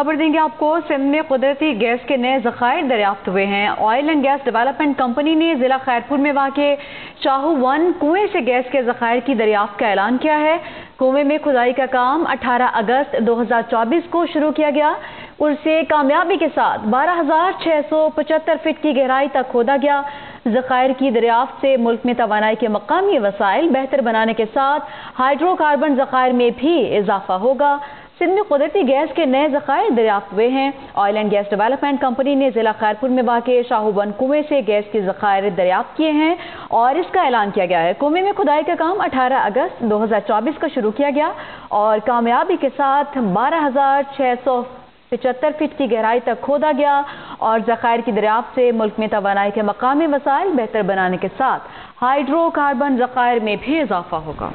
खबर देंगे आपको, सिंध में कुदरती गैस के नए जखायर दरियाफ्त हुए हैं। Oil and gas development company ने जिला खैरपुर में वाक़ चाहू वन कुएँ से गैस के जखायर की दरियाफ्त का ऐलान किया है। कुएँ में खुदाई का काम 18 अगस्त 2024 को शुरू किया गया। उससे कामयाबी के साथ बारह फीट की गहराई तक खोदा गया। जखायर की दरियाफ्त से मुल्क में तोानाई के मकामी वसाइल बेहतर बनाने के साथ हाइड्रोकार्बन जखायर में भी इजाफा होगा। सिंध में कुदरती गैस के नए जखायर दरियाफ्त हुए हैं। Oil and gas development company ने जिला खैरपुर में वाक़ शाहूबन कुएँ से गैस के जखायर दरियाफ्त किए हैं और इसका ऐलान किया गया है। कुएँ में खुदाई का काम 18 अगस्त 2024 को शुरू किया गया और कामयाबी के साथ बारह हज़ार छः सौ पिचहत्तर फीट की गहराई तक खोदा गया और जखायर की दरियाफ्त से मुल्क में तोानाई के मकामी वसाइल बेहतर बनाने के साथ हाइड्रोकार्बन जखायर में भी इजाफा होगा।